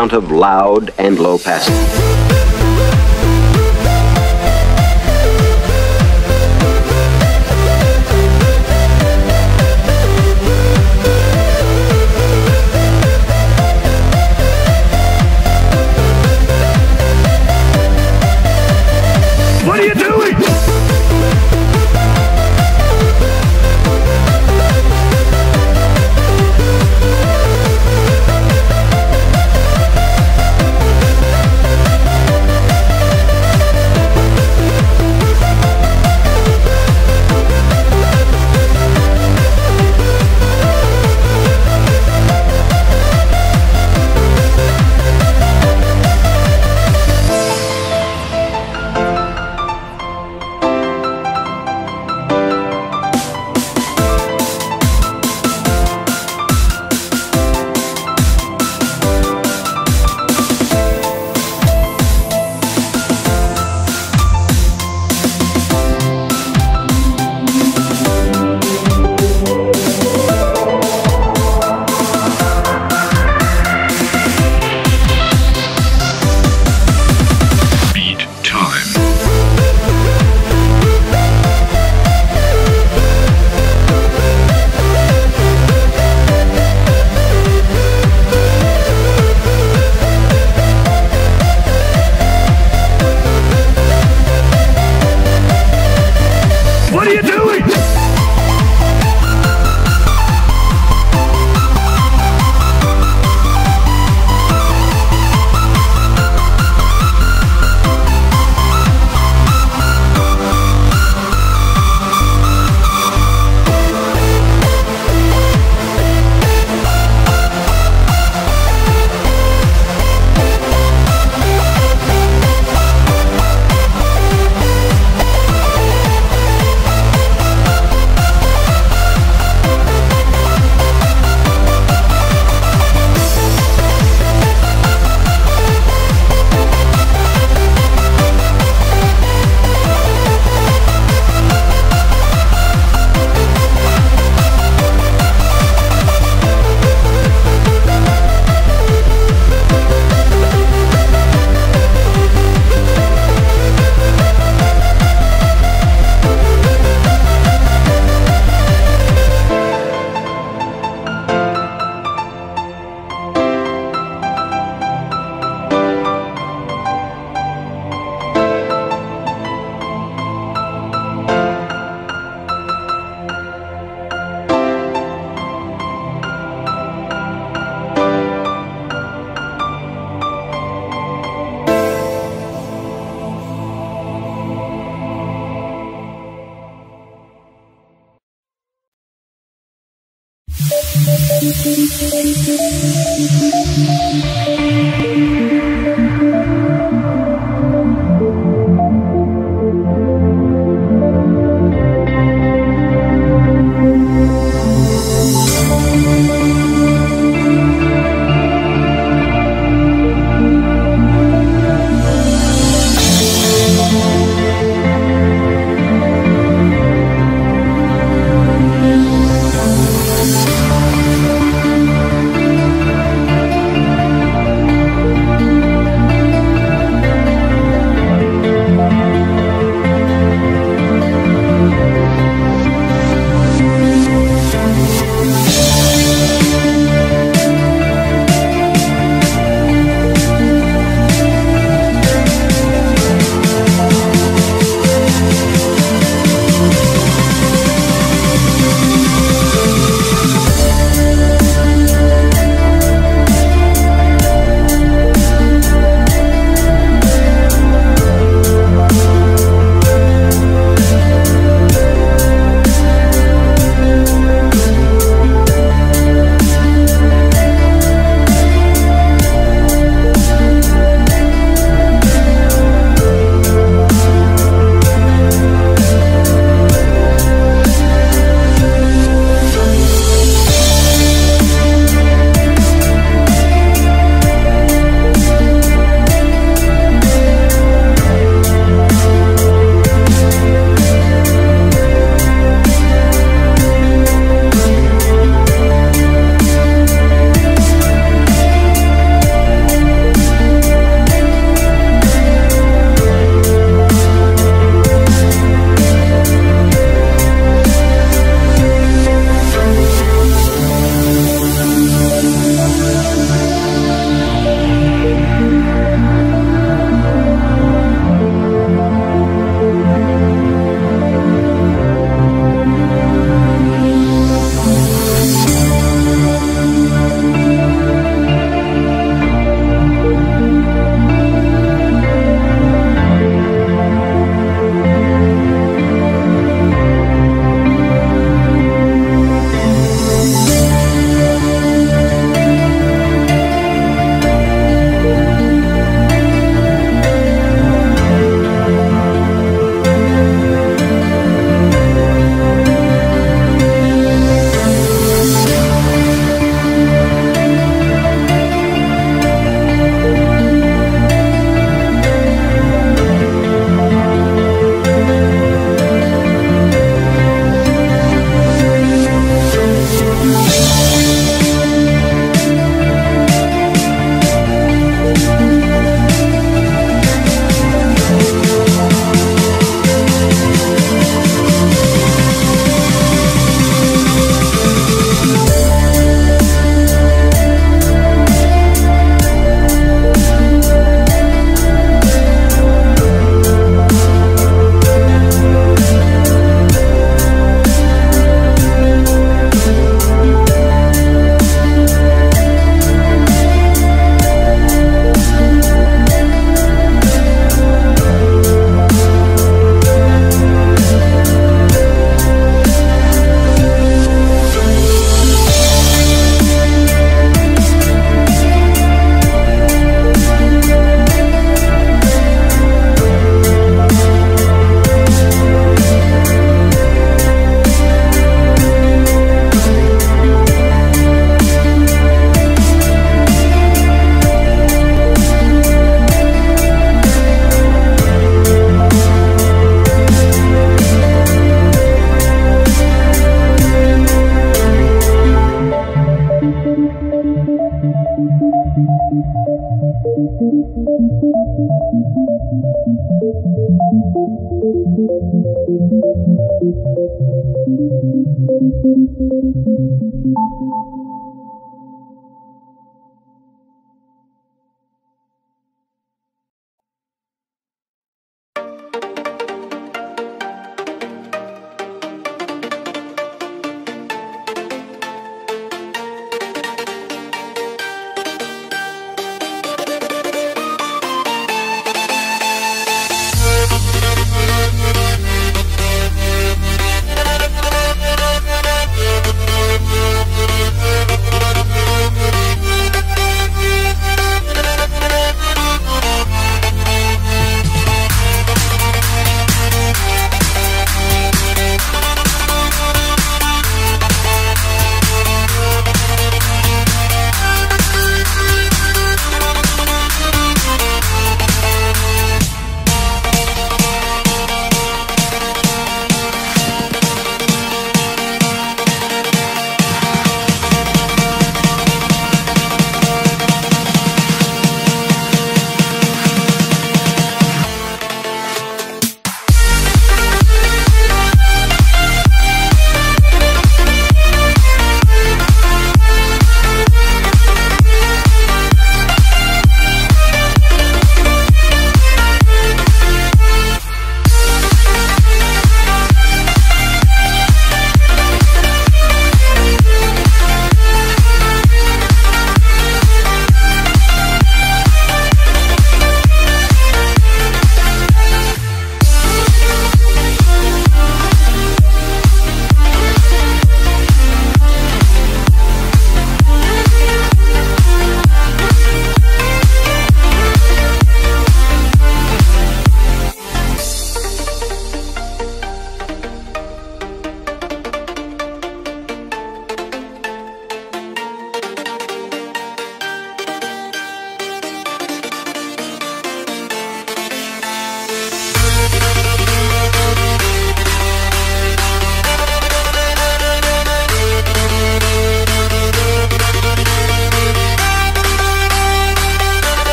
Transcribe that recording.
amount of loud and low passing.